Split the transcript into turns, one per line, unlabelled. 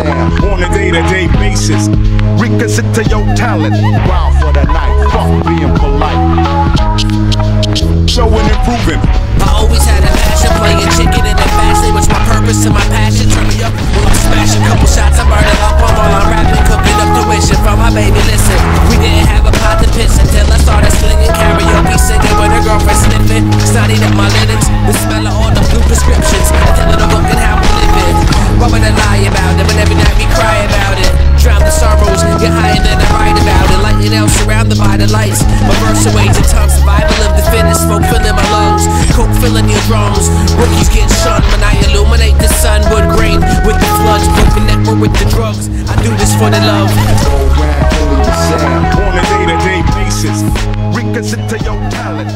on a day to day basis. Reconsider your talent. Wild for the night. Fuck being polite. Showing improving.
I always had a passion, playing chicken in the fast lane was my purpose to my passion. Turn me up while I'm smashing. Couple shots, I'm it up on while I'm rapping, cooking up tuition for my baby. Listen, we didn't have a pot to piss until I started slinging karaoke, singing with her girlfriend sniffing, snotting up my linens, that I write about and lightning else surrounded by the lights. My verse awaits a talk, survival of the fittest, smoke filling my lungs, coke filling your drums. Rookies get shunned when I illuminate the sun, wood grain with the floods, broken network with the drugs. I do this for the love. On a day-to-day basis, reconsider your talent.